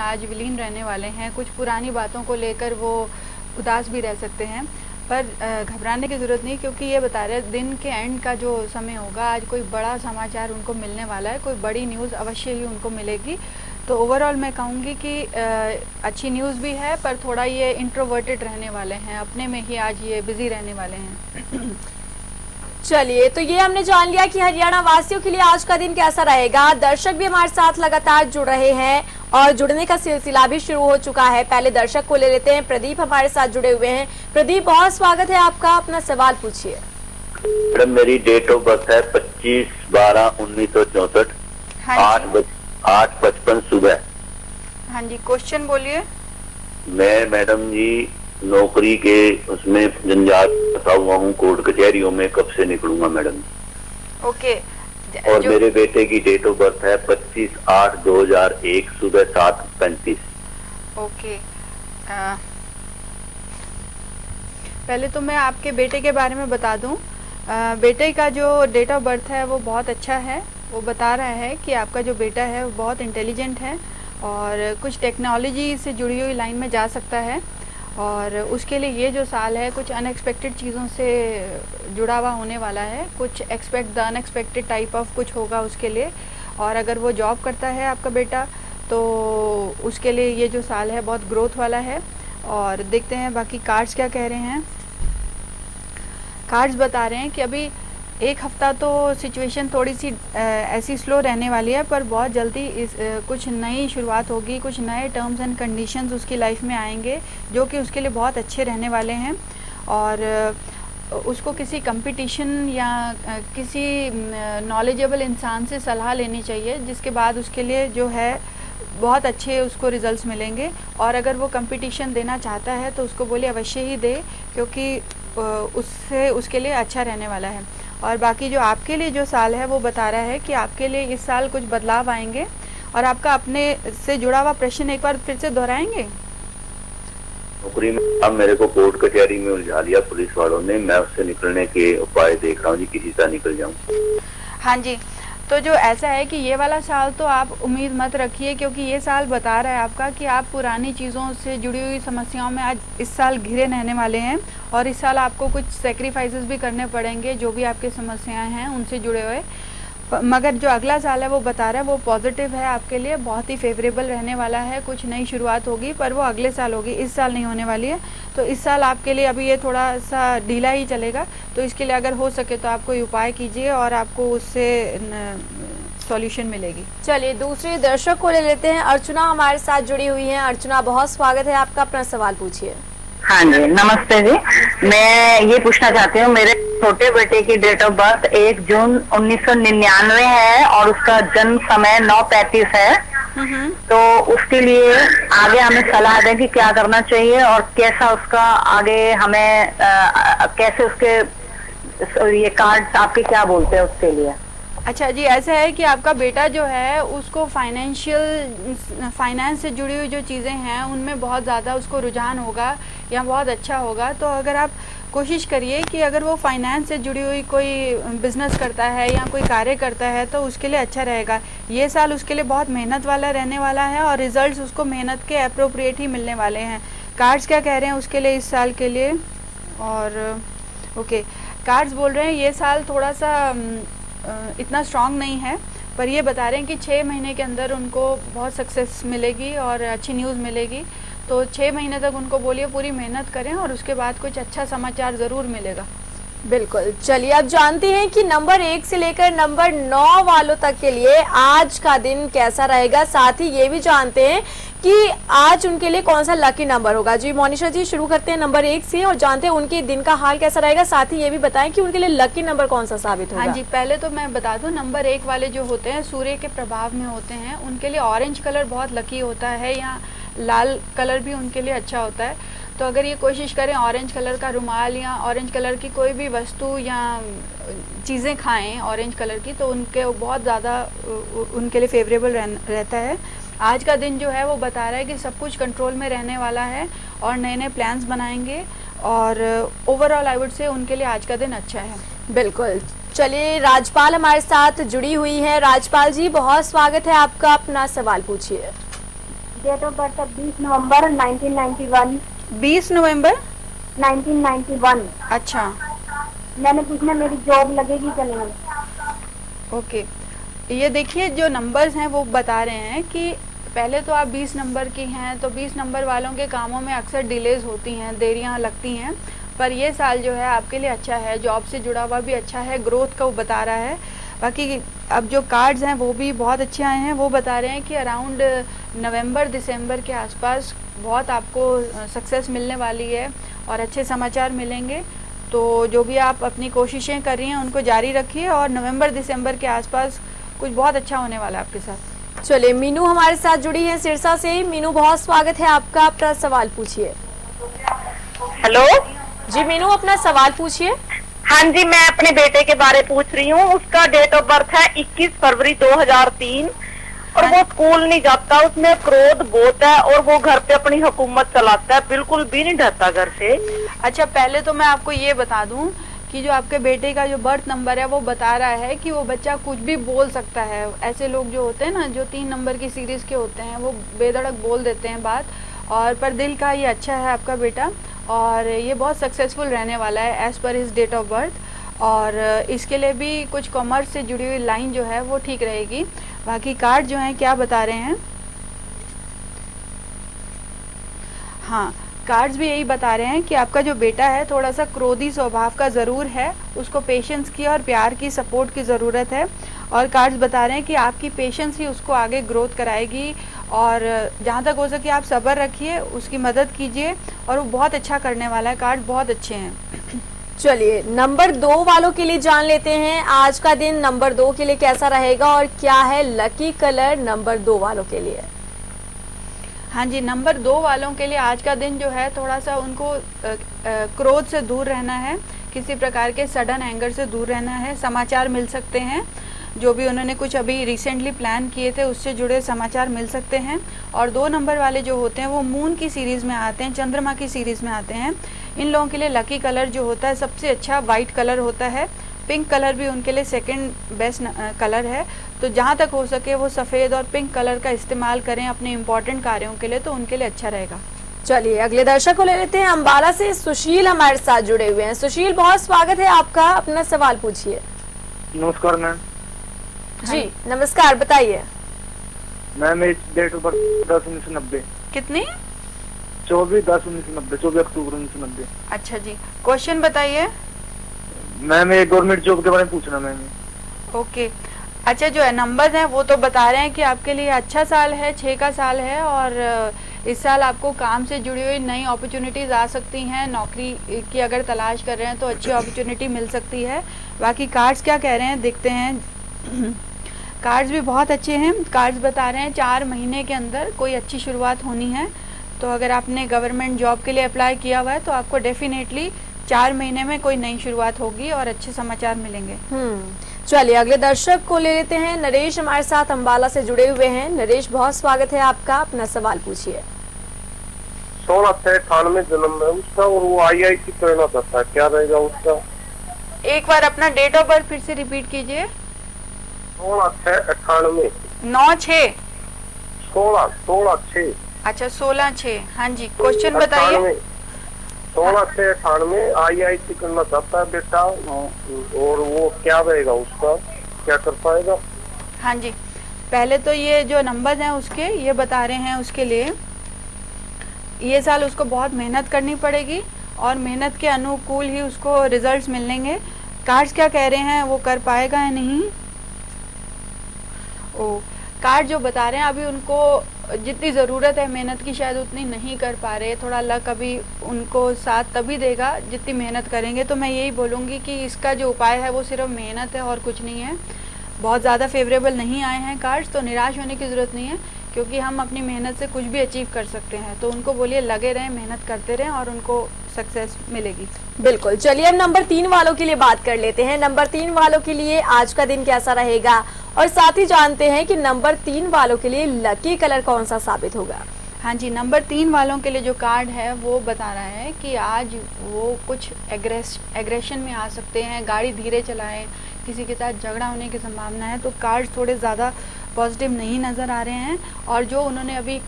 आज विलीन रहने वाले हैं। कुछ पुरानी बातों को लेकर वो उदास भी रह सकते हैं। पर घबराने की ज़रूरत नहीं, क्योंकि ये बता रहे दिन के एंड का जो समय होगा, आज कोई बड़ा समाचार उनको मिलने वाला है, कोई बड़ी न्यूज़ अवश्य ही उनको मिलेगी। तो ओवरऑल मैं कहूँगी कि अच्छी न्यूज़ भी है, पर थोड़ा ये इंट्रोवर्टेड रहने वाले हैं। अपने में ही आज ये बिज़ी रहने वाले हैं। चलिए तो ये हमने जान लिया कि हरियाणा वासियों के लिए आज का दिन कैसा रहेगा। दर्शक भी हमारे साथ लगातार जुड़ रहे हैं। और जुड़ने का सिलसिला भी शुरू हो चुका है। पहले दर्शक को ले लेते हैं। प्रदीप हमारे साथ जुड़े हुए हैं। प्रदीप बहुत स्वागत है आपका। अपना सवाल पूछिए। मैडम मेरी डेट ऑफ़ बर्थ है पच्चीस बारह उन्नीस सौ चौसठ। हाँ आठ आठ पचपन सुबह। हाँ जी क्वेश्चन बोलिए। मैं मैडम जी नौकरी के उसमें जंजाल फंसा हुआ हूँ। कोर्ट कचहरियों में कब से निकलूँगा मैडम ओके और जो... मेरे बेटे की डेट ऑफ़ बर्थ है पच्चीस आठ दो हज़ार एक सुबह सात पैंतीस। ओके। आ... पहले तो मैं आपके बेटे के बारे में बता दूँ। आ, बेटे का जो डेट ऑफ़ बर्थ है वो बहुत अच्छा है। वो बता रहा है कि आपका जो बेटा है वो बहुत इंटेलिजेंट है और कुछ टेक्नोलॉजी से जुड़ी हुई लाइन में जा सकता है। और उसके लिए ये जो साल है, कुछ अनएक्सपेक्टेड चीज़ों से जुड़ा हुआ होने वाला है। कुछ expect the unexpected type of कुछ होगा उसके लिए। और अगर वो जॉब करता है आपका बेटा तो उसके लिए ये जो साल है बहुत ग्रोथ वाला है। और देखते हैं बाकी कार्ड्स क्या कह रहे हैं। कार्ड्स बता रहे हैं कि अभी एक हफ़्ता तो सिचुएशन थोड़ी सी ऐसी स्लो रहने वाली है, पर बहुत जल्दी इस कुछ नई शुरुआत होगी, कुछ नए टर्म्स एंड कंडीशंस उसकी लाइफ में आएँगे, जो कि उसके लिए बहुत अच्छे रहने वाले हैं। और उसको किसी कंपटीशन या किसी नॉलेजेबल इंसान से सलाह लेनी चाहिए, जिसके बाद उसके लिए जो है, बहुत अच्छे उसको रिज़ल्ट्स मिलेंगे। और अगर वो कंपटीशन देना चाहता है तो उसको बोले अवश्य ही दे, क्योंकि उससे, उसके लिए अच्छा रहने वाला है। और बाकी जो आपके लिए जो साल है वो बता रहा है कि आपके लिए इस साल कुछ बदलाव आएँगे और आपका अपने से जुड़ा हुआ प्रश्न एक बार फिर से दोहराएँगे? नौकरी में अब मेरे को कोर्ट कचहरी में उलझा लिया पुलिस वालों ने। मैं उससे निकलने के उपाय देख रहा हूँ जी किसी तरह निकल जाऊँ। हाँ जी। तो जो ऐसा है कि ये वाला साल तो आप उम्मीद मत रखिए, क्योंकि ये साल बता रहा है आपका कि आप पुरानी चीज़ों से जुड़ी हुई समस्याओं में आज इस साल घिरे रहने वाले हैं और इस साल आपको कुछ सेक्रीफाइस भी करने पड़ेंगे, जो भी आपके समस्याएँ हैं उनसे जुड़े हुए। मगर जो अगला साल है, वो बता रहा है, वो पॉजिटिव है आपके लिए, बहुत ही फेवरेबल रहने वाला है, कुछ नई शुरुआत होगी, पर वो अगले साल होगी, इस साल नहीं होने वाली है। तो इस साल आपके लिए अभी ये थोड़ा सा ढीला ही चलेगा तो इसके लिए अगर हो सके तो आप कोई उपाय कीजिए और आपको उससे सॉल्यूशन मिलेगी। चलिए, दूसरे दर्शक को ले लेते हैं। अर्चना हमारे साथ जुड़ी हुई है। अर्चना, बहुत स्वागत है आपका। अपना सवाल पूछिए। हाँ जी नमस्ते जी। मैं ये पूछना चाहती हूँ मेरे छोटे बेटे की डेट ऑफ़ बर्थ एक जून उन्नीस सौ निन्यानवे है और उसका जन्म समय नौ पैंतीस है। तो उसके लिए आगे हमें सलाह दें कि क्या करना चाहिए और कैसा उसका आगे हमें आ, कैसे उसके ये कार्ड आपके क्या बोलते हैं उसके लिए? अच्छा जी ऐसा है कि आपका बेटा जो है उसको फाइनेंशियल फाइनेंस से जुड़ी हुई जो चीज़ें हैं उनमें बहुत ज़्यादा उसको रुझान होगा। या बहुत अच्छा होगा। तो अगर आप कोशिश करिए कि अगर वो फाइनेंस से जुड़ी हुई कोई बिज़नेस करता है या कोई कार्य करता है तो उसके लिए अच्छा रहेगा। ये साल उसके लिए बहुत मेहनत वाला रहने वाला है और रिज़ल्ट उसको मेहनत के अप्रोप्रिएट ही मिलने वाले हैं। कार्ड्स क्या कह रहे हैं उसके लिए इस साल के लिए? और ओके कार्ड्स बोल रहे हैं, ये साल थोड़ा सा इतना स्ट्रांग नहीं है, पर ये बता रहे हैं कि छः महीने के अंदर उनको बहुत सक्सेस मिलेगी और अच्छी न्यूज़ मिलेगी। तो छः महीने तक उनको बोलिए पूरी मेहनत करें और उसके बाद कुछ अच्छा समाचार ज़रूर मिलेगा। बिल्कुल। चलिए आप जानते हैं कि नंबर एक से लेकर नंबर नौ वालों तक के लिए आज का दिन कैसा रहेगा। साथ ही ये भी जानते हैं कि आज उनके लिए कौन सा लकी नंबर होगा। जी मोनिशा जी शुरू करते हैं नंबर एक से और जानते हैं उनके दिन का हाल कैसा रहेगा। साथ ही ये भी बताएँ कि उनके लिए लकी नंबर कौन सा साबित होगा। हाँ जी पहले तो मैं बता दूँ नंबर एक वाले जो होते हैं सूर्य के प्रभाव में होते हैं उनके लिए ऑरेंज कलर बहुत लकी होता है या लाल कलर भी उनके लिए अच्छा होता है। तो अगर ये कोशिश करें ऑरेंज कलर का रुमाल या ऑरेंज कलर की कोई भी वस्तु या चीज़ें खाएँ ऑरेंज कलर की तो उनके बहुत ज़्यादा उनके लिए फेवरेबल रहता है। आज का दिन जो है वो बता रहा है कि सब कुछ कंट्रोल में रहने वाला है और नए नए प्लान्स बनाएँगे और ओवरऑल आई वुड से उनके लिए आज का दिन अच्छा है। बिल्कुल। चलिए, राजपाल हमारे साथ जुड़ी हुई है। राजपाल जी, बहुत स्वागत है आपका। अपना सवाल पूछिए। डेट ऑफ़ बर्थ बीस नवंबर 1991 बीस नवंबर? 1991 अच्छा। मैंने पूछना मेरी जॉब लगेगी कि नहीं? ओके। ये देखिए जो नंबर्स हैं वो बता रहे हैं कि पहले तो आप 20 नंबर की हैं तो 20 नंबर वालों के कामों में अक्सर डिलेज होती हैं देरियाँ लगती हैं। पर ये साल जो है आपके लिए अच्छा है जॉब से जुड़ा हुआ भी अच्छा है ग्रोथ का वो बता रहा है। बाकी अब जो कार्ड्स हैं वो भी बहुत अच्छे आए हैं। वो बता रहे हैं कि अराउंड नवंबर दिसंबर के आसपास बहुत आपको सक्सेस मिलने वाली है और अच्छे समाचार मिलेंगे। तो जो भी आप अपनी कोशिशें कर रही हैं उनको जारी रखिए और नवंबर दिसंबर के आसपास कुछ बहुत अच्छा होने वाला है आपके साथ। चलिए मीनू हमारे साथ जुड़ी है सिरसा से। मीनू बहुत स्वागत है आपका। अपना सवाल पूछिए। हेलो? जी मीनू अपना सवाल पूछिए। हाँ जी मैं अपने बेटे के बारे पूछ रही हूँ। उसका डेट ऑफ़ बर्थ है 21 फरवरी 2003 और वो स्कूल नहीं जाता उसमें क्रोध बहुत है और वो घर पे अपनी हुकूमत चलाता है बिल्कुल भी नहीं डरता घर से। अच्छा पहले तो मैं आपको ये बता दूँ कि जो आपके बेटे का जो बर्थ नंबर है वो बता रहा है कि वो बच्चा कुछ भी बोल सकता है। ऐसे लोग जो होते हैं ना जो तीन नंबर की सीरीज़ के होते हैं वो बेधड़क बोल देते हैं बात। और पर दिल का ये अच्छा है आपका बेटा। और ये बहुत सक्सेसफुल रहने वाला है as per his date of birth और इसके लिए भी कुछ कॉमर्स से जुड़ी हुई लाइन जो है वो ठीक रहेगी। बाकी कार्ड जो हैं, क्या बता रहे हैं? हाँ कार्ड्स भी यही बता रहे हैं कि आपका जो बेटा है, थोड़ा सा क्रोधी स्वभाव का ज़रूर है। उसको पेशेंस की और प्यार की सपोर्ट की ज़रूरत है। और कार्ड्स बता रहे हैं कि आपकी पेशेंस ही उसको आगे ग्रोथ कराएगी। और जहाँ तक हो सके आप सब्र रखिए, उसकी मदद कीजिए और वो बहुत अच्छा करने वाला है। कार्ड बहुत अच्छे हैं। चलिए नंबर दो वालों के लिए जान लेते हैं। आज का दिन नंबर दो के लिए कैसा रहेगा और क्या है लकी कलर नंबर दो वालों के लिए? हाँ जी, नंबर दो वालों के लिए आज का दिन जो है थोड़ा सा उनको क्रोध से दूर रहना है, किसी प्रकार के सडन एंगर से दूर रहना है, समाचार मिल सकते हैं, जो भी उन्होंने कुछ अभी रिसेंटली प्लान किए थे उससे जुड़े समाचार मिल सकते हैं, और दो नंबर वाले जो होते हैं वो मून की सीरीज़ में आते हैं, चंद्रमा की सीरीज़ में आते हैं, इन लोगों के लिए लकी कलर जो होता है सबसे अच्छा वाइट कलर होता है पिंक कलर भी उनके लिए सेकंड बेस्ट कलर है तो जहाँ तक हो सके वो सफ़ेद और पिंक कलर का इस्तेमाल करें अपने इम्पोर्टेंट कार्यों के लिए तो उनके लिए अच्छा रहेगा। चलिए अगले दर्शक को ले लेते हैं अम्बाला से सुशील हमारे साथ जुड़े हुए हैं। सुशील बहुत स्वागत है आपका। अपना सवाल पूछिए। नमस्कार मैम। जी नमस्कार बताइए। मैम इस डेट ऑफ़ बर्थ दस उन्नीस सौ नब्बे। कितनी? चौबीस दस उन्नीस सौ नब्बे चौबीस अक्टूबर उन्नीस सौ नब्बे। अच्छा जी। क्वेश्चन बताइए। मैम ये गवर्नमेंट जॉब के बारे में पूछना मैम। ओके अच्छा जो है नंबर हैं, वो तो बता रहे हैं कि आपके लिए अच्छा साल है छः का साल है और इस साल आपको काम से जुड़ी हुई नई अपॉर्चुनिटीज़ आ सकती हैं। नौकरी की अगर तलाश कर रहे हैं तो अच्छी अपॉर्चुनिटी मिल सकती है। बाकी कार्ड्स क्या कह रहे हैं, देखते हैं। कार्ड्स भी बहुत अच्छे हैं। कार्ड्स बता रहे हैं, चार महीने के अंदर कोई अच्छी शुरुआत होनी है। तो अगर आपने गवर्नमेंट जॉब के लिए अप्लाई किया हुआ है तो आपको डेफिनेटली चार महीने में कोई नई शुरुआत होगी और अच्छे समाचार मिलेंगे। हम्म। चलिए अगले दर्शक को ले लेते हैं। नरेश हमारे साथ अम्बाला से जुड़े हुए हैं। नरेश बहुत स्वागत है आपका। अपना सवाल पूछिए। सोलह छह अठानवे जन्म है उसका और वो आई आई टी करना चाहता है क्या रहेगा उसका? एक बार अपना डेट ऑफ़ बर्थ फिर से रिपीट कीजिए। सोलह छह अठानवे। नौ छ। सोलह सोलह छह अच्छा सोलह छ। हाँ जी क्वेश्चन बताइए। सोलह छह अठानवे आई आई टी करना चाहता है बेटा। और वो क्या रहेगा उसका? क्या कर पाएगा? हाँ जी। पहले तो ये जो नंबर हैं उसके, ये बता रहे हैं उसके लिए। ये साल उसको बहुत मेहनत करनी पड़ेगी और मेहनत के अनुकूल ही उसको रिजल्ट्स मिलेंगे। कार्ड्स क्या कह रहे हैं? वो कर पाएगा या नहीं? ओ कार्ड जो बता रहे हैं, अभी उनको जितनी ज़रूरत है, मेहनत की शायद उतनी नहीं कर पा रहे। थोड़ा लक अभी उनको साथ तभी देगा जितनी मेहनत करेंगे। तो मैं यही बोलूँगी कि इसका जो उपाय है, वो सिर्फ़ मेहनत है और कुछ नहीं है। बहुत ज़्यादा फेवरेबल नहीं आए हैं कार्ड्स तो निराश होने की ज़रूरत नहीं है, क्योंकि हम अपनी मेहनत से कुछ भी अचीव कर सकते हैं। तो उनको बोलिए, लगे रहें, मेहनत करते रहें और उनको सक्सेस मिलेगी। बिल्कुल। चलिए अब नंबर तीन वालों के लिए बात कर लेते हैं। नंबर तीन वालों के लिए आज का दिन कैसा रहेगा? और साथ ही जानते हैं कि नंबर तीन वालों के लिए लकी कलर कौन सा साबित होगा? हाँ जी नंबर तीन वालों के लिए जो कार्ड है वो बता रहा है कि आज वो कुछ एग्रेस एग्रेशन में आ सकते हैं गाड़ी धीरे चलाएँ किसी के साथ झगड़ा होने की संभावना है तो कार्ड थोड़े ज़्यादा पॉजिटिव नहीं नज़र आ रहे हैं। और जो उन्होंने अभी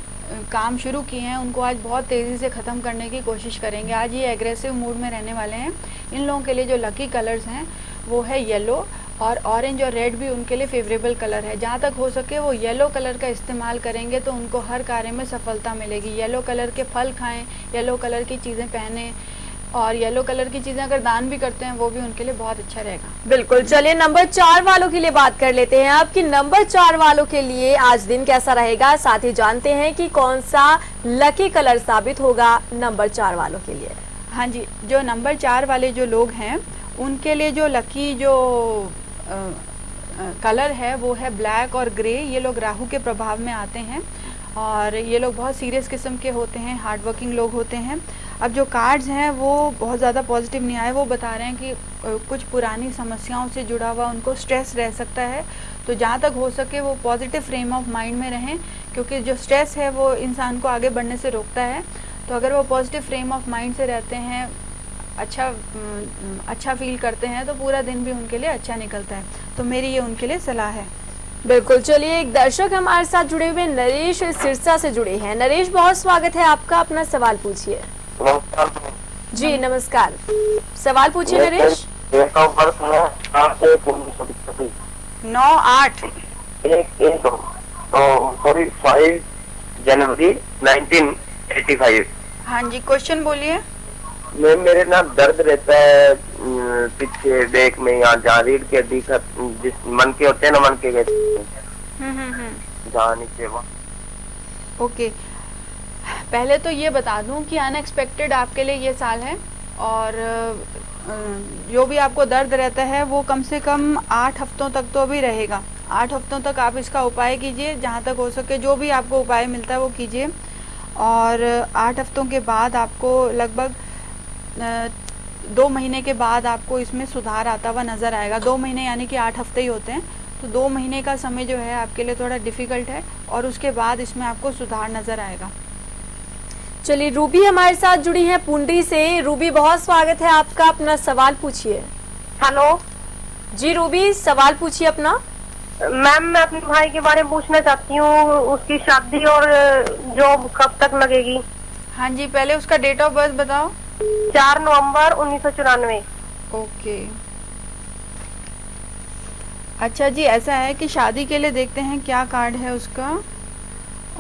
काम शुरू किए हैं, उनको आज बहुत तेज़ी से ख़त्म करने की कोशिश करेंगे। आज ये एग्रेसिव मूड में रहने वाले हैं। इन लोगों के लिए जो लकी कलर्स हैं, वो है येलो और ऑरेंज और रेड भी उनके लिए फेवरेबल कलर है। जहाँ तक हो सके वो येलो कलर का इस्तेमाल करेंगे तो उनको हर कार्य में सफलता मिलेगी। येलो कलर के फल खाएँ येलो कलर की चीज़ें पहने और येलो कलर की चीज़ें अगर दान भी करते हैं वो भी उनके लिए बहुत अच्छा रहेगा। बिल्कुल चलिए नंबर चार वालों के लिए बात कर लेते हैं आपकी। नंबर चार वालों के लिए आज दिन कैसा रहेगा? साथ ही जानते हैं कि कौन सा लकी कलर साबित होगा नंबर चार वालों के लिए। हाँ जी जो नंबर चार वाले जो लोग हैं उनके लिए जो लकी जो आ, आ, कलर है वो है ब्लैक और ग्रे ये लोग राहु के प्रभाव में आते हैं और ये लोग बहुत सीरियस किस्म के होते हैं हार्ड वर्किंग लोग होते हैं। अब जो कार्ड्स हैं, वो बहुत ज़्यादा पॉजिटिव नहीं आए। वो बता रहे हैं कि कुछ पुरानी समस्याओं से जुड़ा हुआ उनको स्ट्रेस रह सकता है। तो जहाँ तक हो सके वो पॉजिटिव फ्रेम ऑफ़ माइंड में रहें, क्योंकि जो स्ट्रेस है, वो इंसान को आगे बढ़ने से रोकता है। तो अगर वो पॉजिटिव फ्रेम ऑफ़ माइंड से रहते हैं अच्छा अच्छा फील करते हैं तो पूरा दिन भी उनके लिए अच्छा निकलता है। तो मेरी ये उनके लिए सलाह है। बिल्कुल, चलिए, एक दर्शक हमारे साथ जुड़े हुए नरेश सिरसा से जुड़े हैं। नरेश, बहुत स्वागत है आपका। अपना सवाल पूछिए। जी नमस्कार। सवाल पूछिए नरेश। नौ आठ। एक एक सॉरी फाइव जनवरी 1985 हाँ जी क्वेश्चन बोलिए। मैं मेरे ना दर्द रहता है पीछे देख में यहाँ जहाँ रीढ़ के हड्डी जिस मन के होते हैं ना मन के हम्म हम्म हम्म। जहाँ नीचे वो। ओके। पहले तो ये बता दूँ कि अनएक्सपेक्टेड आपके लिए ये साल है और जो भी आपको दर्द रहता है, वो कम से कम आठ हफ्तों तक तो अभी रहेगा। आठ हफ्तों तक आप इसका उपाय कीजिए, जहाँ तक हो सके जो भी आपको उपाय मिलता है वो कीजिए। और आठ हफ्तों के बाद आपको लगभग दो महीने के बाद आपको इसमें सुधार आता हुआ नज़र आएगा। दो महीने यानी कि आठ हफ़्ते ही होते हैं। तो दो महीने का समय जो है आपके लिए थोड़ा डिफ़िकल्ट है और उसके बाद इसमें आपको सुधार नज़र आएगा। चलिए रूबी हमारे साथ जुड़ी है पुंडी से। रूबी बहुत स्वागत है आपका। अपना सवाल पूछिए। हेलो। जी रूबी सवाल पूछिए अपना। मैम मैं अपने भाई के बारे में पूछना चाहती हूँ। उसकी शादी और जॉब कब तक लगेगी? हाँ जी पहले उसका डेट ऑफ़ बर्थ बताओ। चार नवंबर उन्नीस सौ चौरानवे। ओके। अच्छा जी ऐसा है कि शादी के लिए देखते हैं क्या कार्ड है उसका।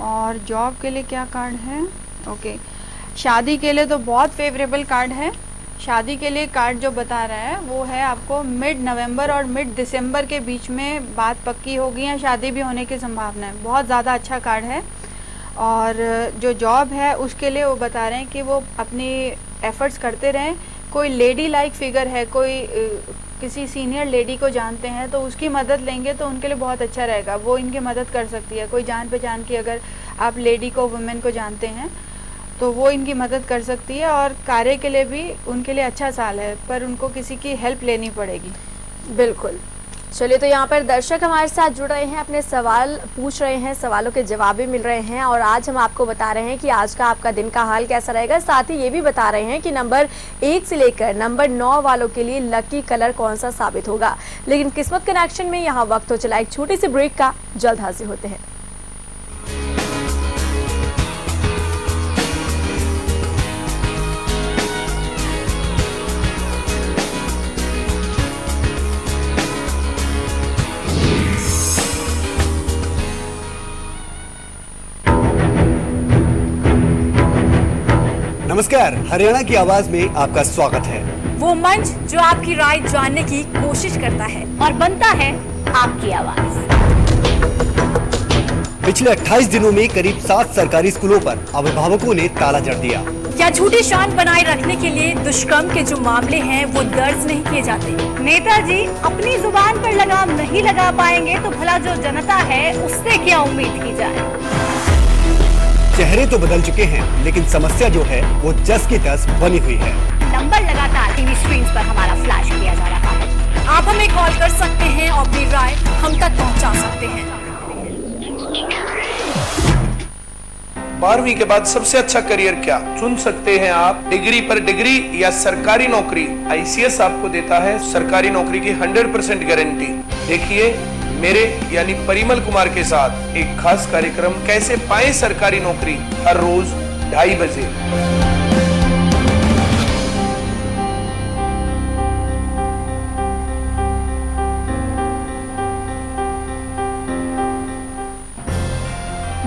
और जॉब के लिए क्या कार्ड है? ओके शादी के लिए तो बहुत फेवरेबल कार्ड है. शादी के लिए कार्ड जो बता रहा है, वो है आपको मिड नवंबर और मिड दिसंबर के बीच में बात पक्की होगी या शादी भी होने की संभावना है. बहुत ज़्यादा अच्छा कार्ड है. और जो जॉब है, उसके लिए वो बता रहे हैं कि वो अपनी एफर्ट्स करते रहें. कोई लेडी लाइक फिगर है, कोई किसी सीनियर लेडी को जानते हैं तो उसकी मदद लेंगे तो उनके लिए बहुत अच्छा रहेगा. वो इनकी मदद कर सकती है. कोई जान पहचान की अगर आप लेडी को वुमेन को जानते हैं तो वो इनकी मदद कर सकती है और कार्य के लिए भी उनके लिए अच्छा साल है, पर उनको किसी की हेल्प लेनी पड़ेगी। बिल्कुल। चलिए तो यहाँ पर दर्शक हमारे साथ जुड़ रहे हैं, अपने सवाल पूछ रहे हैं, सवालों के जवाब भी मिल रहे हैं और आज हम आपको बता रहे हैं कि आज का आपका दिन का हाल कैसा रहेगा। साथ ही ये भी बता रहे हैं कि नंबर एक से लेकर नंबर नौ वालों के लिए लकी कलर कौन सा साबित होगा। लेकिन किस्मत कनेक्शन में यहाँ वक्त हो चला एक छोटी सी ब्रेक का, जल्द हाजिर होते हैं। नमस्कार हरियाणा की आवाज़ में आपका स्वागत है। वो मंच जो आपकी राय जानने की कोशिश करता है और बनता है आपकी आवाज़। पिछले 28 दिनों में करीब सात सरकारी स्कूलों पर अभिभावकों ने ताला जड़ दिया। क्या झूठी शान बनाए रखने के लिए दुष्कर्म के जो मामले हैं वो दर्ज नहीं किए जाते? नेताजी अपनी ज़ुबान पर लगाम नहीं लगा पाएँगे तो भला जो जनता है उससे क्या उम्मीद की जाए? चेहरे तो बदल चुके हैं लेकिन समस्या जो है वो जस की तस बनी हुई है। नंबर लगातार टीवी स्क्रीन पर हमारा फ्लैश किया जा रहा है। आप हमें कॉल कर सकते हैं और अपनी राय हम तक पहुँचा सकते हैं। बारहवीं के बाद सबसे अच्छा करियर क्या? चुन सकते हैं आप डिग्री पर डिग्री या सरकारी नौकरी। आईसीएस आपको देता है सरकारी नौकरी की 100 परसेंट गारंटी देखिए मेरे यानी परिमल कुमार के साथ एक खास कार्यक्रम कैसे पाए सरकारी नौकरी हर रोज ढाई बजे।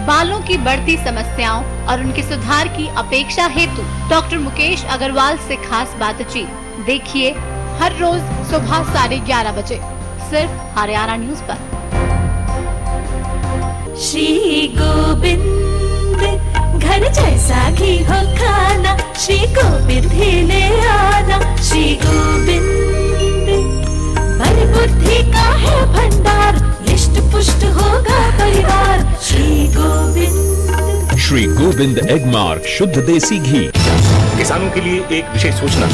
बालों की बढ़ती समस्याओं और उनके सुधार की अपेक्षा हेतु डॉक्टर मुकेश अग्रवाल से खास बातचीत। देखिए, हर रोज सुबह साढ़े ग्यारह बजे। सिर्फ़ हरियाणा न्यूज़ पर। श्री गोविंद, घर जैसा घी हो खाना। श्री गोविंद ही ले आना। श्री गोविंद, मन बुद्धि का है भंडार। रिष्ट पुष्ट होगा परिवार। श्री गोविंद श्री गोविंद एग मार्क शुद्ध देसी घी। किसानों के लिए एक विशेष सूचना।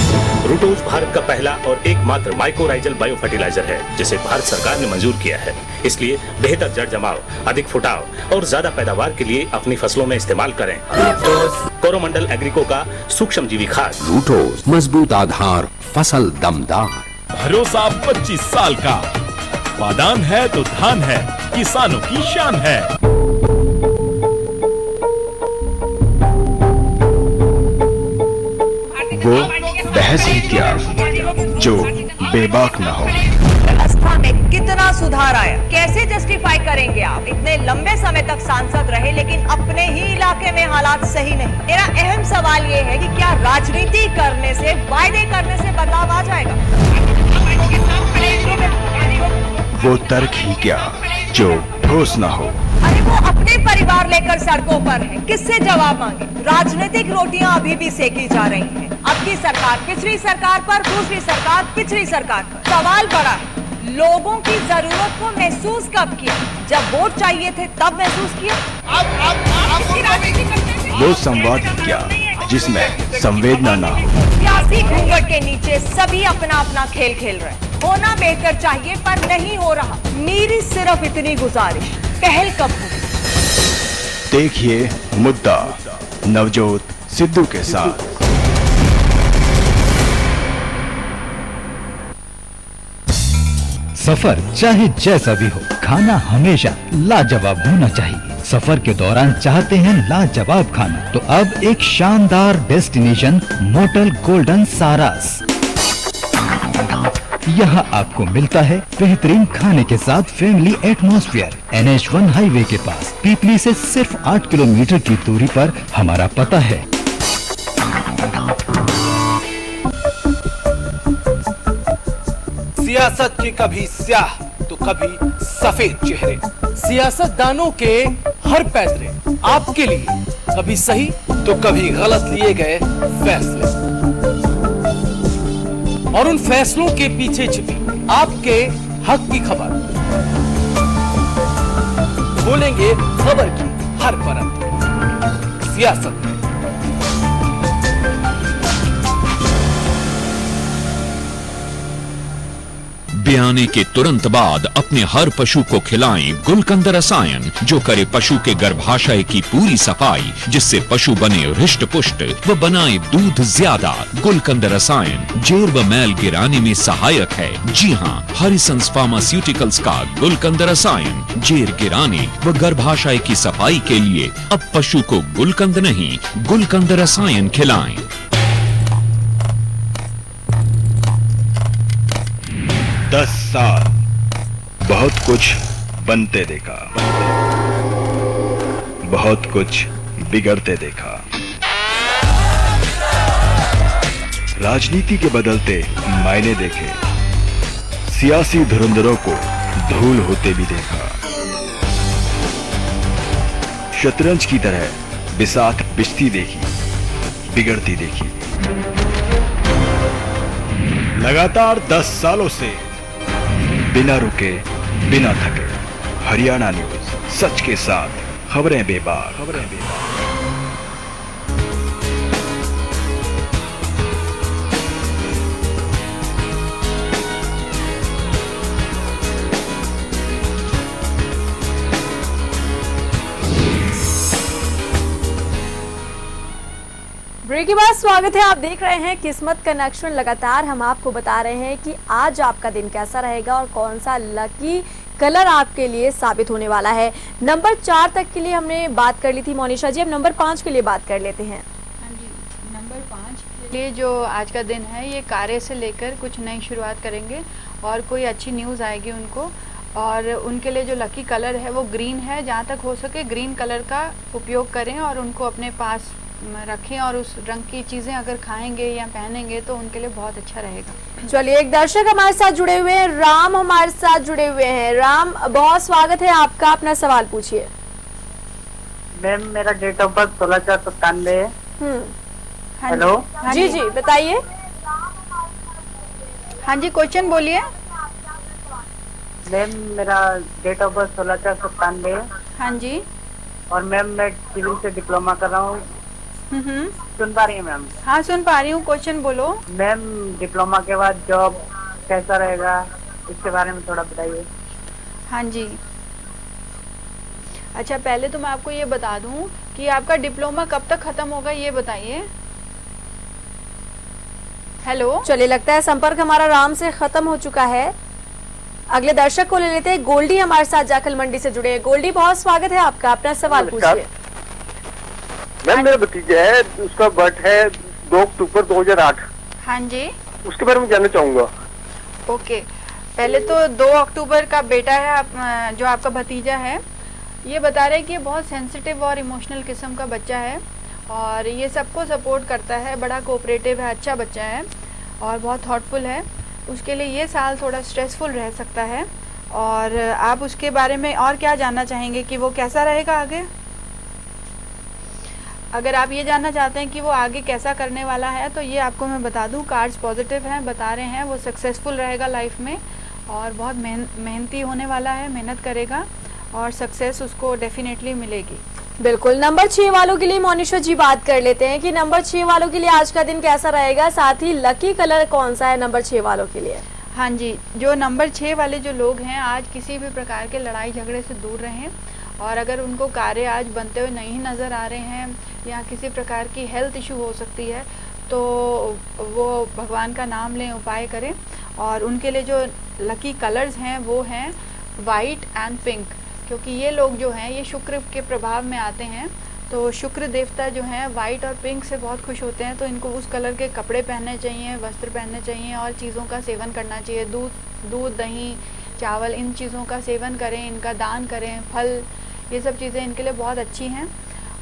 रूटोज भारत का पहला और एकमात्र माइक्रोराइजल बायो फर्टिलाइज़र है जिसे भारत सरकार ने मंजूर किया है। इसलिए बेहतर जड़ जमाव अधिक फुटाव और ज़्यादा पैदावार के लिए अपनी फ़सलों में इस्तेमाल करें। कोरोमंडल एग्रीको का सूक्ष्म जीवी खाद। रूटोज मज़बूत आधार फ़सल दमदार। भरोसा 25 साल का। बादाम है तो धान है किसानों की शान है। बहस ही क्या जो बेबाक न हो। व्यवस्था में कितना सुधार आया? कैसे जस्टिफाई करेंगे आप? इतने लंबे समय तक सांसद रहे लेकिन अपने ही इलाके में हालात सही नहीं। मेरा अहम सवाल ये है कि क्या राजनीति करने से वायदे करने से बदलाव आ जाएगा? वो तर्क ही क्या जो ठोस न हो। अरे वो अपने परिवार लेकर सड़कों पर है। किससे जवाब मांगे? राजनीतिक रोटियाँ अभी भी सेकी जा रही हैं। की सरकार पिछली सरकार पर दूसरी सरकार पिछली सरकार पर। सवाल बड़ा है लोगों की ज़रूरत को महसूस कब किया? जब वोट चाहिए थे तब महसूस किया? अब अब वो संवाद ही क्या जिसमें संवेदना न हो। सियासी घूंघट के नीचे सभी अपना अपना खेल खेल रहे होना बेहतर चाहिए पर नहीं हो रहा। मेरी सिर्फ़ इतनी गुजारिश पहल कब होगी? देखिए मुद्दा नवजोत सिद्धू के साथ। सफ़र चाहे जैसा भी हो, खाना हमेशा लाजवाब होना चाहिए। सफ़र के दौरान चाहते हैं लाजवाब खाना। तो अब एक शानदार डेस्टिनेशन, मोटल गोल्डन सारास। यहाँ आपको मिलता है बेहतरीन खाने के साथ family atmosphere N H one highway के पास, पीपली से सिर्फ़ आठ किलोमीटर की दूरी पर हमारा पता है। सियासत के कभी स्याह तो कभी सफ़ेद चेहरे। सियासतदानों के हर पैतरे, आपके लिए कभी सही तो कभी गलत लिए गए फैसले। और उन फैसलों के पीछे छिपी आपके हक की खबर। बोलेंगे खबर की हर परत। सियासत में। ब्याने के तुरंत बाद अपने हर पशु को खिलाएँ गुलकंद रसायन, जो करे पशु के गर्भाशय की पूरी सफ़ाई, जिससे पशु बने हृष्ट पुष्ट व बनाए दूध ज़्यादा। गुलकंद रसायन जेर व मैल गिराने में सहायक है। जी हाँ हरिसंस फार्मास्यूटिकल्स का गुलकंद रसायन जेर गिराने व गर्भाशय की सफ़ाई के लिए अब पशु को गुलकंद नहीं, गुलकंद रसायन खिलाएँ। दस साल। बहुत कुछ बनते देखा। बहुत कुछ बिगड़ते देखा। राजनीति के बदलते मायने देखे। सियासी धुरंधरों को धूल होते भी देखा। शतरंज की तरह बिसात बिछती देखी, बिगड़ती देखी। लगातार दस सालों से बिना रुके बिना थके। हरियाणा न्यूज़ सच के साथ खबरें बेबाक। खबरें बेबाक ब्रेक के बाद स्वागत है। आप देख रहे हैं किस्मत कनेक्शन। लगातार हम आपको बता रहे हैं कि आज आपका दिन कैसा रहेगा और कौन सा लकी कलर आपके लिए साबित होने वाला है। नंबर चार तक के लिए हमने बात कर ली थी मोनिशा जी। अब नंबर पाँच के लिए बात कर लेते हैं। नंबर पाँच के लिए जो आज का दिन है, ये कार्य से लेकर कुछ नई शुरुआत करेंगे और कोई अच्छी न्यूज़ आएगी उनको। और उनके लिए जो लकी कलर है, वो ग्रीन है। जहाँ तक हो सके ग्रीन कलर का उपयोग करें और उनको अपने पास रखें और उस रंग की चीज़ें अगर खाएँगे या पहनेंगे तो उनके लिए बहुत अच्छा रहेगा। चलिए एक दर्शक हमारे साथ जुड़े हुए हैं राम हमारे साथ जुड़े हुए हैं। राम बहुत स्वागत है आपका अपना सवाल पूछिए। मैम मेरा डेट ऑफ़ बर्थ सोलह चार सत्तानवे है। हम्म। हेलो जी। जी बताइए। हाँ जी क्वेश्चन बोलिए। मैम मेरा डेट ऑफ़ बर्थ सोलह चार सत्तानवे हाँ। जी। और मैम मैं सिविल से डिप्लोमा कर रहा हूँ। सुन पा रही है मैम। हाँ सुन पा रही हूँ। क्वेश्चन बोलो। मैम डिप्लोमा के बाद जॉब कैसा रहेगा इसके बारे में थोड़ा बताइए। हाँ जी। अच्छा पहले तो मैं आपको ये बता दूँ कि आपका डिप्लोमा कब तक खत्म होगा ये बताइए। हेलो। चलिए लगता है संपर्क हमारा राम से खत्म हो चुका है। अगले दर्शक को ले लेते हैं। गोल्डी हमारे साथ जाखल मंडी से जुड़े हैं। गोल्डी बहुत स्वागत है आपका। अपना सवाल। पूछिए। मैम मेरा भतीजा है उसका बर्थ है दो अक्टूबर 2008 हाँ जी। उसके बारे में जानना चाहूँगा। ओके। पहले तो दो अक्टूबर का बेटा है आप, जो आपका भतीजा है। ये बता रहे हैं कि ये बहुत सेंसिटिव और इमोशनल किस्म का बच्चा है और ये सबको सपोर्ट करता है बड़ा कोऑपरेटिव है अच्छा बच्चा है और बहुत थॉटफुल है। उसके लिए ये साल थोड़ा स्ट्रेसफुल रह सकता है और आप उसके बारे में और क्या जानना चाहेंगे कि वो कैसा रहेगा आगे? अगर आप ये जानना चाहते हैं कि वो आगे कैसा करने वाला है तो ये आपको मैं बता दूँ कार्ड्स पॉजिटिव हैं बता रहे हैं वो सक्सेसफुल रहेगा लाइफ में और बहुत मेहन मेहनती होने वाला है मेहनत करेगा और सक्सेस उसको डेफिनेटली मिलेगी। बिल्कुल नंबर छह वालों के लिए मोनिशा जी बात कर लेते हैं कि नंबर छह वालों के लिए आज का दिन कैसा रहेगा साथ ही लकी कलर कौन सा है नंबर छह वालों के लिए? हाँ जी जो नंबर छः वाले जो लोग हैं आज किसी भी प्रकार के लड़ाई झगड़े से दूर रहें और अगर उनको कार्य आज बनते हुए नहीं नज़र आ रहे हैं या किसी प्रकार की हेल्थ इशू हो सकती है तो वो भगवान का नाम लें, उपाय करें। और उनके लिए जो लकी कलर्स हैं, वो हैं वाइट एंड पिंक क्योंकि ये लोग जो हैं, ये शुक्र के प्रभाव में आते हैं। तो शुक्र देवता जो हैं वाइट और पिंक से बहुत खुश होते हैं तो इनको उस कलर के कपड़े पहनने चाहिए, वस्त्र पहनने चाहिए और चीज़ों का सेवन करना चाहिए। दूध दूध, दही, चावल, इन चीज़ों का सेवन करें, इनका दान करें, फल ये सब चीज़ें इनके लिए बहुत अच्छी हैं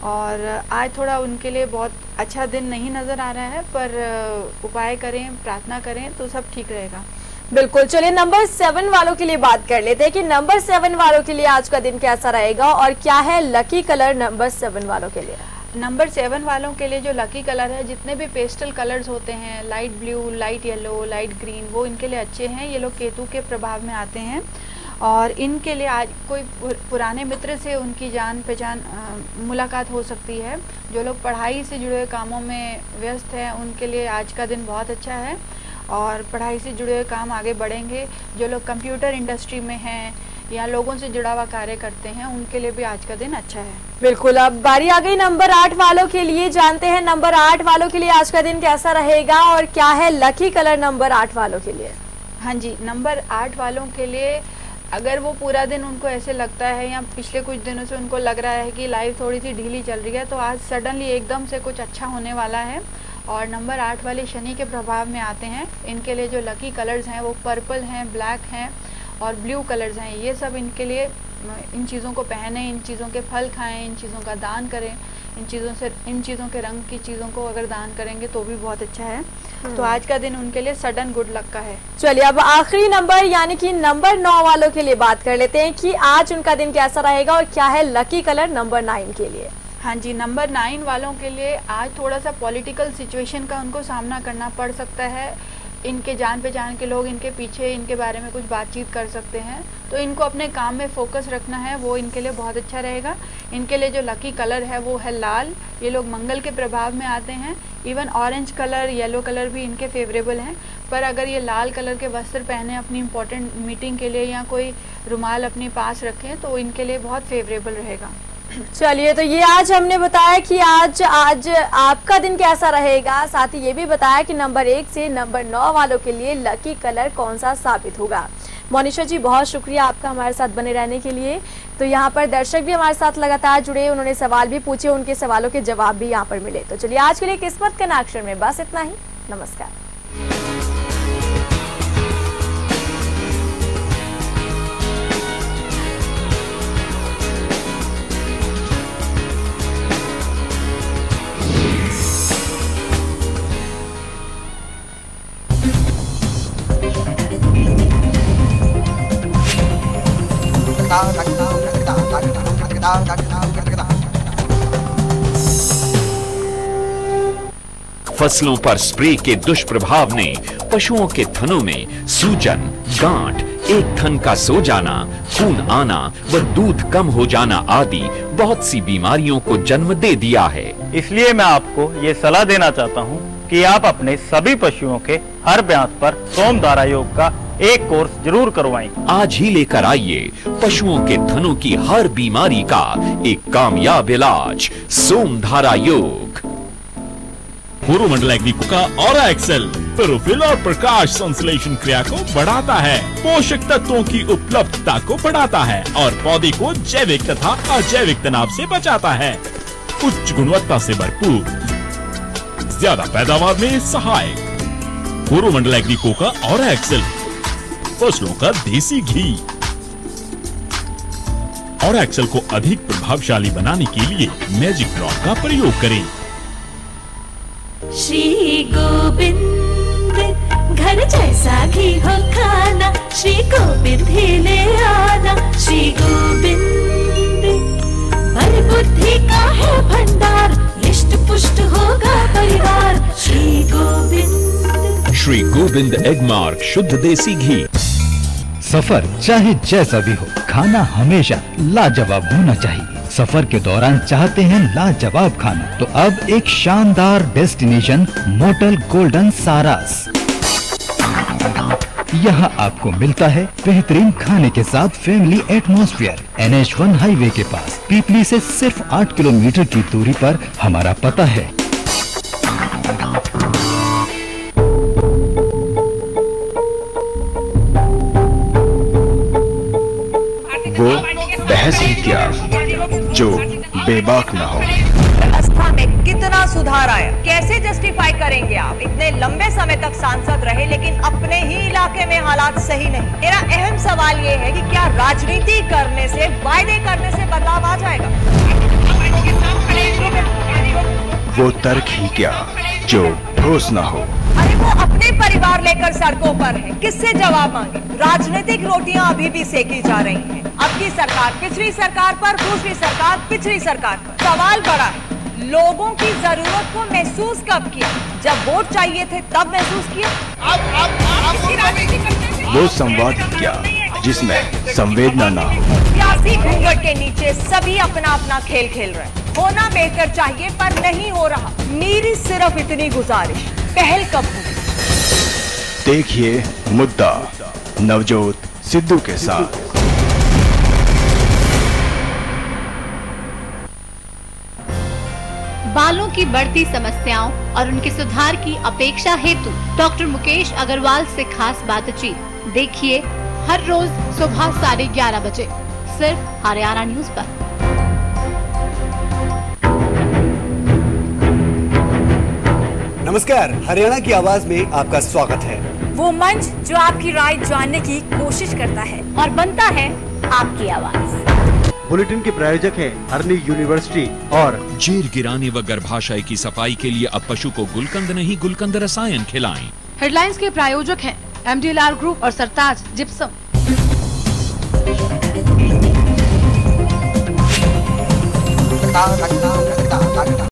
और आज थोड़ा उनके लिए बहुत अच्छा दिन नहीं नज़र आ रहा है पर उपाय करें प्रार्थना करें तो सब ठीक रहेगा। बिल्कुल चलिए नंबर सेवन वालों के लिए बात कर लेते हैं कि नंबर सेवन वालों के लिए आज का दिन कैसा रहेगा और क्या है लकी कलर नंबर सेवन वालों के लिए? नंबर सेवन वालों के लिए जो लकी कलर है जितने भी पेस्टल कलर्स होते हैं light blue light yellow light green वो इनके लिए अच्छे हैं। ये लोग केतु के प्रभाव में आते हैं। और इनके लिए आज कोई पुराने मित्र से उनकी जान पहचान मुलाकात हो सकती है। जो लोग पढ़ाई से जुड़े हुए कामों में व्यस्त हैं उनके लिए आज का दिन बहुत अच्छा है। और पढ़ाई से जुड़े हुए काम आगे बढ़ेंगे। जो लोग कंप्यूटर इंडस्ट्री में हैं या लोगों से जुड़ा हुआ कार्य करते हैं उनके लिए भी आज का दिन अच्छा है। बिल्कुल अब बारी आ गई नंबर आठ वालों के लिए। जानते हैं नंबर आठ वालों के लिए आज का दिन कैसा रहेगा और क्या है लकी कलर नंबर आठ वालों के लिए? हाँ जी नंबर आठ वालों के लिए अगर वो पूरा दिन उनको ऐसे लगता है या पिछले कुछ दिनों से उनको लग रहा है कि लाइफ थोड़ी सी ढीली चल रही है तो आज सडनली एकदम से कुछ अच्छा होने वाला है। और नंबर आठ वाले शनि के प्रभाव में आते हैं। इनके लिए जो लकी कलर्स हैं, वो पर्पल हैं ब्लैक हैं और ब्लू कलर्स हैं। ये सब इनके लिए, इन चीज़ों को पहने, इन चीज़ों के फल खाएँ, इन चीज़ों का दान करें। इन चीज़ों से इन चीज़ों के रंग की चीज़ों को अगर दान करेंगे तो भी बहुत अच्छा है। तो आज का दिन उनके लिए सडन गुड लक का है। चलिए अब आखिरी नंबर यानी कि नंबर नौ वालों के लिए बात कर लेते हैं कि आज उनका दिन कैसा रहेगा और क्या है लकी कलर नंबर नाइन के लिए। हाँ जी नंबर नाइन वालों के लिए आज थोड़ा सा पॉलिटिकल सिचुएशन का उनको सामना करना पड़ सकता है। इनके जान पहचान के लोग इनके पीछे इनके बारे में कुछ बातचीत कर सकते हैं। तो इनको अपने काम में फोकस रखना है, वो इनके लिए बहुत अच्छा रहेगा। इनके लिए जो लकी कलर है, वो है लाल। ये लोग मंगल के प्रभाव में आते हैं। Even orange colour yellow colour भी इनके फेवरेबल हैं। पर अगर ये लाल कलर के वस्त्र पहने अपनी इम्पोर्टेंट मीटिंग के लिए या कोई रुमाल अपने पास रखें तो इनके लिए बहुत फेवरेबल रहेगा। चलिए तो ये आज हमने बताया कि आज आज आपका दिन कैसा रहेगा। साथ ही ये भी बताया कि नंबर एक से नंबर नौ वालों के लिए लकी कलर कौन सा साबित होगा। मोनिशा जी, बहुत शुक्रिया आपका हमारे साथ बने रहने के लिए। तो यहाँ पर दर्शक भी हमारे साथ लगातार जुड़े, उन्होंने सवाल भी पूछे, उनके सवालों के जवाब भी यहाँ पर मिले। तो चलिए, आज के लिए किस्मत के नाक्षर में बस इतना ही। नमस्कार। फ़सलों पर स्प्रे के दुष्प्रभाव ने पशुओं के थनों में सूजन, गांठ, एक थन का सो जाना, खून आना व दूध कम हो जाना आदि बहुत सी बीमारियों को जन्म दे दिया है। इसलिए मैं आपको ये सलाह देना चाहता हूँ कि आप अपने सभी पशुओं के हर ब्यांत पर सोमधारा योग का एक कोर्स ज़रूर करवाएँ। आज ही लेकर आइए पशुओं के धनों की हर बीमारी का एक कामयाब इलाज सोमधारा योग। कोरोमंडल एग्रीको का और एक्सेल प्रोफिल और प्रकाश संश्लेषण क्रिया को बढ़ाता है पोषक तत्वों की उपलब्धता को बढ़ाता है और पौधे को जैविक तथा अजैविक तनाव से बचाता है। उच्च गुणवत्ता से भरपूर ज़्यादा पैदावार में सहायक। कोरोमंडल एग्रीको का और एक्सेल फ़सलों का देसी घी। और एक्सल को अधिक प्रभावशाली बनाने के लिए मैजिक ड्रॉप का प्रयोग करें। श्री गोविंद घर जैसा घी हो खाना। श्री गोविंद ही ले आना। श्री गोविंद बल बुद्धि का है भंडार। रिष्ट पुष्ट होगा परिवार। श्री गोविंद। श्री गोविंद एगमार्क शुद्ध देसी घी। सफ़र चाहे जैसा भी हो, खाना हमेशा लाजवाब होना चाहिए। सफ़र के दौरान चाहते हैं लाजवाब खाना। तो अब एक शानदार डेस्टिनेशन, मोटल गोल्डन सारास। यहाँ आपको मिलता है बेहतरीन खाने के साथ family atmosphere N H one highway के पास पीपली से सिर्फ़ आठ किलोमीटर की दूरी पर हमारा पता है। ही क्या? जो बेबाक न हो। व्यवस्था में कितना सुधार आया? कैसे जस्टिफाई करेंगे आप? इतने लंबे समय तक सांसद रहे लेकिन अपने ही इलाके में हालात सही नहीं। मेरा अहम सवाल ये है कि क्या राजनीति करने से वायदे करने से बदलाव आ जाएगा? वो तर्क ही क्या? जो ठोस न हो। अरे वो अपने परिवार लेकर सड़कों पर है। किससे जवाब मांगे? राजनीतिक रोटियाँ अभी भी सेकी जा रही हैं। अब की सरकार पिछली सरकार पर दूसरी सरकार पिछली सरकार पर। सवाल बड़ा है लोगों की ज़रूरत को महसूस कब किया? जब वोट चाहिए थे तब महसूस किया? अब अब अब वो संवाद क्या जिसमें संवेदना ना हो? सियासी घूंघट के नीचे सभी अपना अपना खेल खेल रहे हैं। होना बेहतर चाहिए पर नहीं हो रहा। मेरी सिर्फ़ इतनी गुजारिश पहल कब होगी? देखिए मुद्दा नवजोत सिद्धू के साथ। बालों की बढ़ती समस्याओं और उनके सुधार की अपेक्षा हेतु डॉक्टर मुकेश अग्रवाल से खास बातचीत। देखिए हर रोज सुबह साढ़े ग्यारह बजे सिर्फ़ हरियाणा न्यूज़ पर। नमस्कार हरियाणा की आवाज़ में आपका स्वागत है। वो मंच जो आपकी राय जानने की कोशिश करता है और बनता है आपकी आवाज़। बुलेटिन के प्रायोजक है अर्नी यूनिवर्सिटी और जेर गिराने व गर्भाशय की सफ़ाई के लिए अब पशु को गुलकंद नहीं गुलकंद रसायन खिलाएँ। हेडलाइंस के प्रायोजक हैं एमडीएलआर ग्रुप और सरताज जिप्सम.